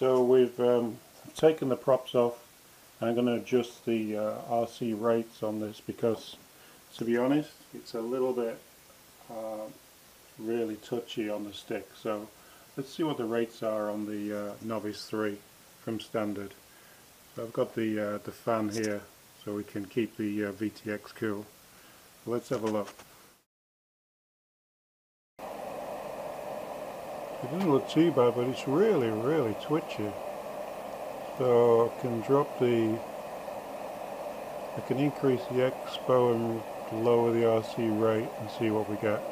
So we've um, taken the props off. I'm going to adjust the uh, RC rates on this because to be honest it's a little bit uh, really touchy on the stick. So let's see what the rates are on the uh, Novice 3 from standard. So I've got the, uh, the fan here so we can keep the uh, VTX cool. Let's have a look. It doesn't look too bad, but it's really, really twitchy. So I can drop the, I can increase the expo and lower the RC rate and see what we get.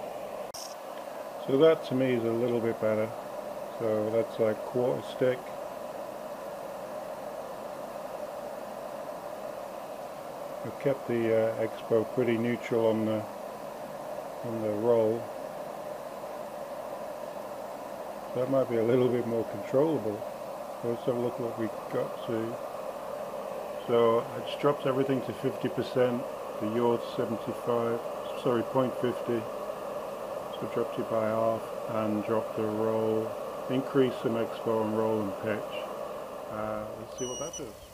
So that to me is a little bit better. So that's like quarter stick. I've kept the uh, expo pretty neutral on the on the roll that might be a little bit more controllable. Let's have a look what we got to. So I just dropped everything to 50%, the yaw 75, sorry 0.50. So dropped it by half and dropped the roll, increase some expo and roll and pitch. Uh, let's see what that does.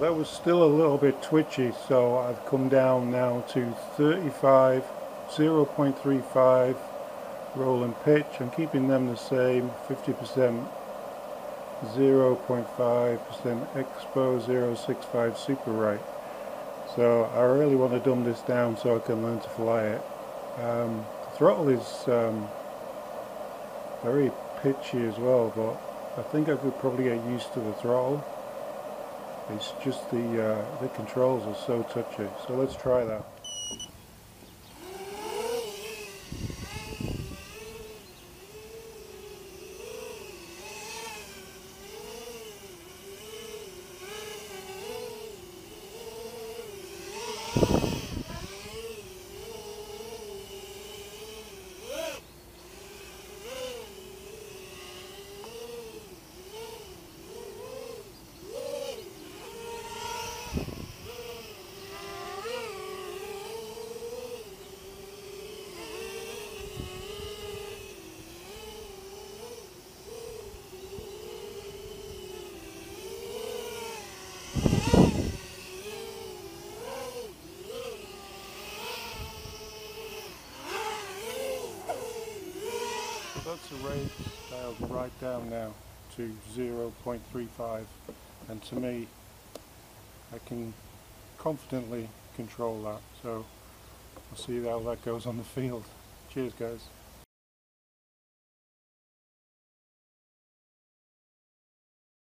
That was still a little bit twitchy so I've come down now to 35 0.35 roll and pitch. I'm keeping them the same 50% 0.5% expo 0.65 super rate. So I really want to dumb this down so I can learn to fly it. Um, the throttle is um, very pitchy as well but I think I could probably get used to the throttle it's just the, uh, the controls are so touchy. So let's try that. That's the rate dialed right down now to 0.35 and to me I can confidently control that so we'll see how that goes on the field. Cheers guys.